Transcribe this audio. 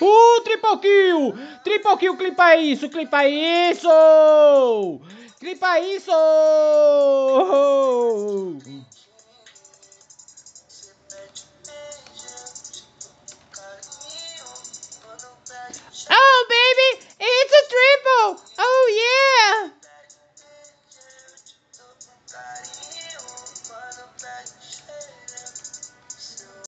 Uh, triple kill! Triple kill, clipa isso, clipa isso! Clipa isso!